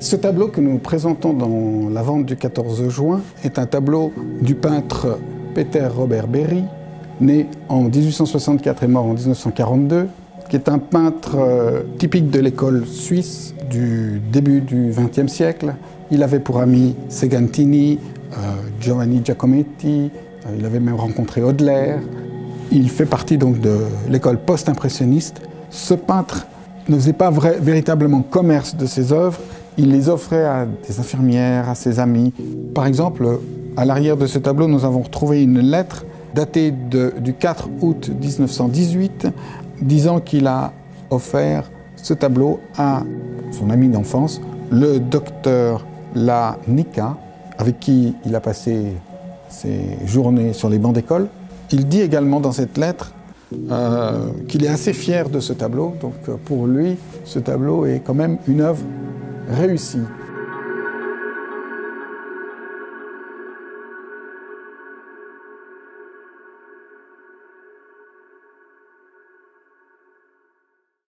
Ce tableau que nous présentons dans la vente du 14 juin est un tableau du peintre Peter Robert Berry, né en 1864 et mort en 1942, qui est un peintre euh, typique de l'école suisse du début du XXe siècle. Il avait pour amis Segantini, euh, Giovanni Giacometti, euh, il avait même rencontré Audelaire. Il fait partie donc de l'école post-impressionniste. Ce peintre ne faisait pas véritablement commerce de ses œuvres, il les offrait à des infirmières, à ses amis. Par exemple, à l'arrière de ce tableau, nous avons retrouvé une lettre datée du 4 août 1918, disant qu'il a offert ce tableau à son ami d'enfance, le docteur La Nika, avec qui il a passé ses journées sur les bancs d'école. Il dit également dans cette lettre euh, qu'il est assez fier de ce tableau. Donc pour lui, ce tableau est quand même une œuvre réussie.